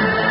Woo!